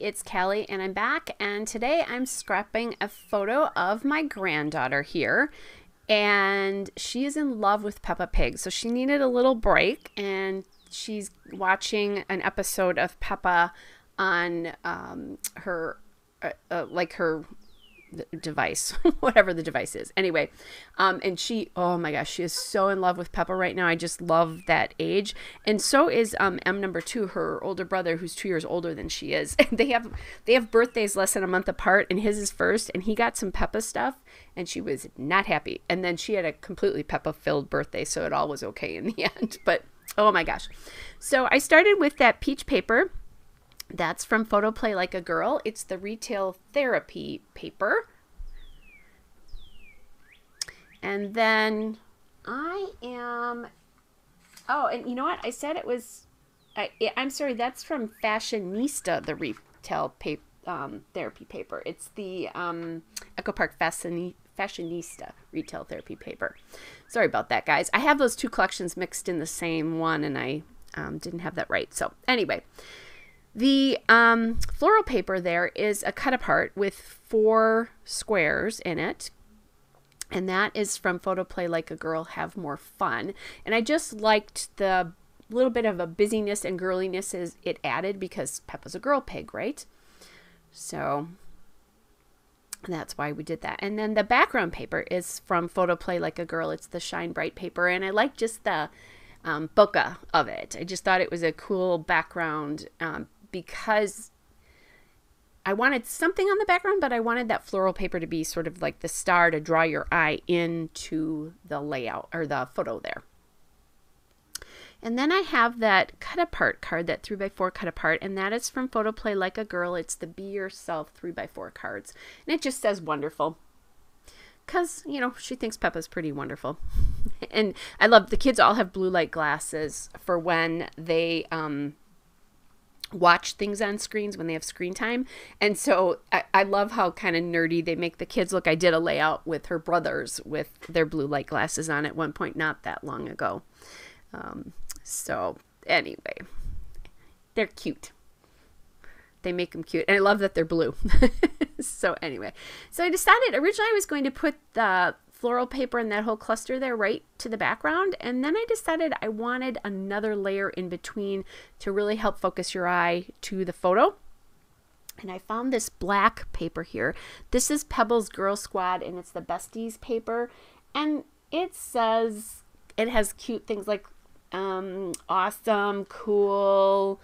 it's Kelly and I'm back and today I'm scrapping a photo of my granddaughter here and she is in love with Peppa Pig. So she needed a little break and she's watching an episode of Peppa on um, her, uh, uh, like her device, whatever the device is. Anyway, um, and she, oh my gosh, she is so in love with Peppa right now. I just love that age. And so is um, M number two, her older brother, who's two years older than she is. They have they have birthdays less than a month apart, and his is first. And he got some Peppa stuff, and she was not happy. And then she had a completely Peppa filled birthday, so it all was okay in the end. But oh my gosh, so I started with that peach paper that's from Photoplay Like a Girl. It's the retail therapy paper. And then I am, oh, and you know what? I said it was, I, I'm sorry, that's from Fashionista, the retail paper, um, therapy paper. It's the um, Echo Park Fashionista retail therapy paper. Sorry about that, guys. I have those two collections mixed in the same one, and I um, didn't have that right. So anyway, the um, floral paper there is a cut apart with four squares in it. And that is from Photoplay Like a Girl Have More Fun. And I just liked the little bit of a busyness and girliness is it added because Peppa's a girl pig, right? So that's why we did that. And then the background paper is from Photoplay Like a Girl. It's the Shine Bright paper. And I like just the um, bokeh of it. I just thought it was a cool background um, because I wanted something on the background, but I wanted that floral paper to be sort of like the star to draw your eye into the layout or the photo there. And then I have that cut apart card, that 3x4 cut apart, and that is from Photoplay Like a Girl. It's the Be Yourself 3x4 cards. And it just says wonderful. Because, you know, she thinks Peppa's pretty wonderful. and I love the kids all have blue light glasses for when they um, watch things on screens when they have screen time. And so I, I love how kind of nerdy they make the kids look. I did a layout with her brothers with their blue light glasses on at one point, not that long ago. Um, so anyway, they're cute. They make them cute. And I love that they're blue. so anyway, so I decided originally I was going to put the floral paper and that whole cluster there right to the background. And then I decided I wanted another layer in between to really help focus your eye to the photo. And I found this black paper here. This is Pebbles Girl Squad and it's the Besties paper. And it says, it has cute things like um, awesome, cool,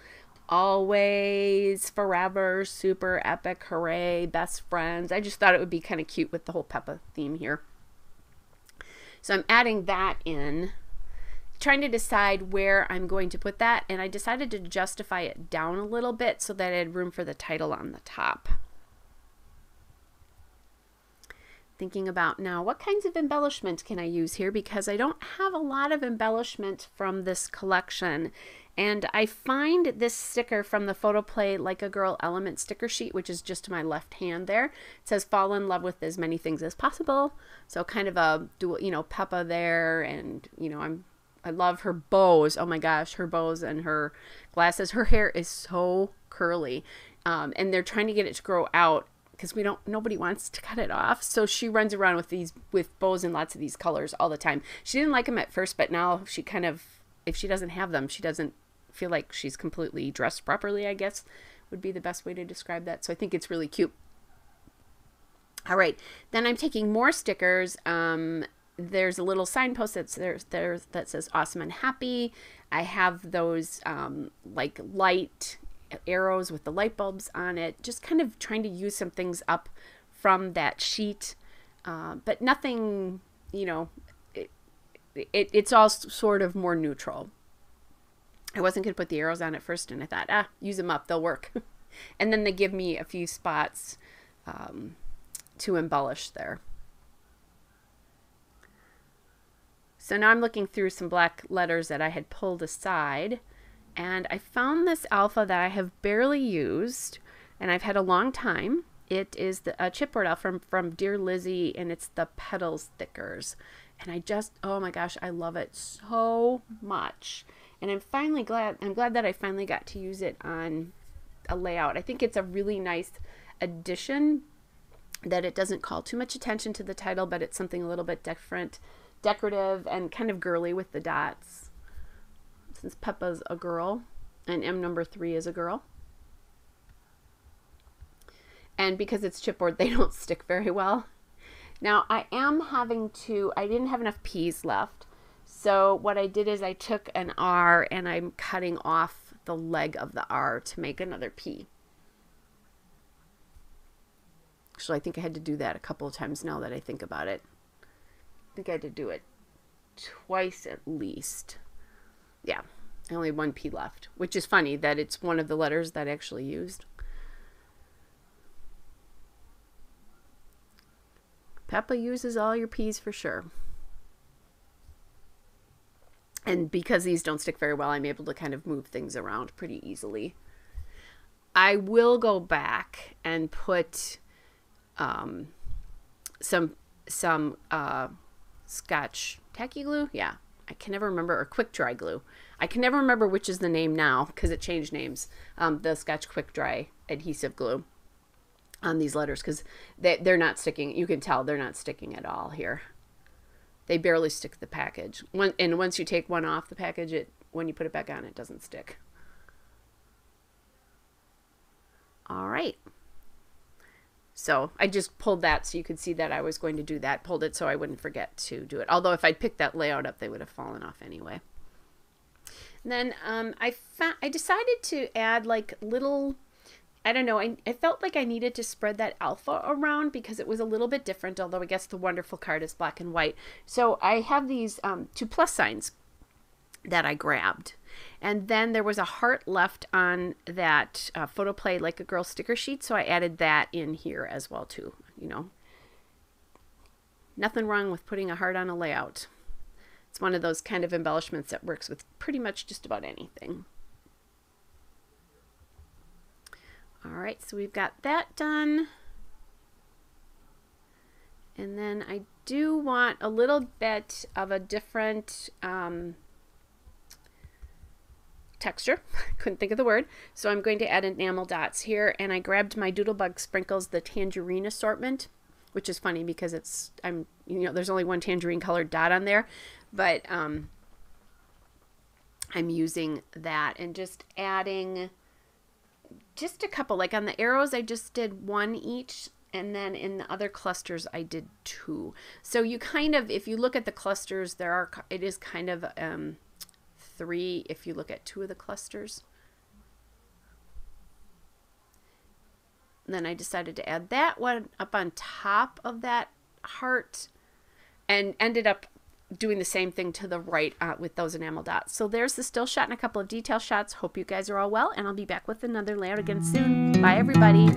always, forever, super epic, hooray, best friends. I just thought it would be kind of cute with the whole Peppa theme here. So I'm adding that in, trying to decide where I'm going to put that. And I decided to justify it down a little bit so that I had room for the title on the top. Thinking about now, what kinds of embellishment can I use here? Because I don't have a lot of embellishment from this collection. And I find this sticker from the Photoplay Like a Girl Element sticker sheet, which is just to my left hand there. It says fall in love with as many things as possible. So kind of a dual, you know, Peppa there. And, you know, I'm, I love her bows. Oh my gosh, her bows and her glasses. Her hair is so curly. Um, and they're trying to get it to grow out because we don't nobody wants to cut it off so she runs around with these with bows and lots of these colors all the time she didn't like them at first but now she kind of if she doesn't have them, she doesn't feel like she's completely dressed properly, I guess would be the best way to describe that. So I think it's really cute. All right, then I'm taking more stickers. Um, there's a little signpost that's there, there that says awesome and happy. I have those um, like light arrows with the light bulbs on it, just kind of trying to use some things up from that sheet, uh, but nothing, you know, it, it's all sort of more neutral. I wasn't going to put the arrows on at first, and I thought, ah, use them up, they'll work. and then they give me a few spots um, to embellish there. So now I'm looking through some black letters that I had pulled aside, and I found this alpha that I have barely used, and I've had a long time. It is the a chipboard alpha from, from Dear Lizzy and it's the Petals Stickers and I just oh my gosh I love it so much and I'm finally glad I'm glad that I finally got to use it on a layout. I think it's a really nice addition that it doesn't call too much attention to the title, but it's something a little bit different, decorative, and kind of girly with the dots. Since Peppa's a girl and M number three is a girl. And because it's chipboard, they don't stick very well. Now I am having to, I didn't have enough peas left. So what I did is I took an R and I'm cutting off the leg of the R to make another P. Actually, I think I had to do that a couple of times now that I think about it. I think I had to do it twice at least. Yeah, I only have one P left, which is funny that it's one of the letters that I actually used. Peppa uses all your P's for sure. And because these don't stick very well, I'm able to kind of move things around pretty easily. I will go back and put um, some some uh, Scotch tacky glue. Yeah, I can never remember or quick dry glue. I can never remember which is the name now because it changed names. Um, the Scotch quick dry adhesive glue on these letters because they, they're not sticking. You can tell they're not sticking at all here. They barely stick the package. One, and once you take one off the package, it when you put it back on, it doesn't stick. All right. So I just pulled that so you could see that I was going to do that. Pulled it so I wouldn't forget to do it. Although if I'd picked that layout up, they would have fallen off anyway. And then um, I, I decided to add like little, I don't know, I, I felt like I needed to spread that alpha around because it was a little bit different, although I guess the wonderful card is black and white. So I have these um, two plus signs that I grabbed. And then there was a heart left on that uh, photo play like a girl sticker sheet, so I added that in here as well too, you know. Nothing wrong with putting a heart on a layout. It's one of those kind of embellishments that works with pretty much just about anything. All right, so we've got that done. And then I do want a little bit of a different um, texture. Couldn't think of the word. So I'm going to add enamel dots here. And I grabbed my Doodlebug Sprinkles, the tangerine assortment, which is funny because it's, I'm, you know, there's only one tangerine colored dot on there. But um, I'm using that and just adding just a couple. Like on the arrows, I just did one each. And then in the other clusters, I did two. So you kind of, if you look at the clusters, there are, it is kind of, um, three if you look at two of the clusters. And then I decided to add that one up on top of that heart and ended up doing the same thing to the right uh, with those enamel dots. So there's the still shot and a couple of detail shots. Hope you guys are all well, and I'll be back with another layout again soon. Bye, everybody.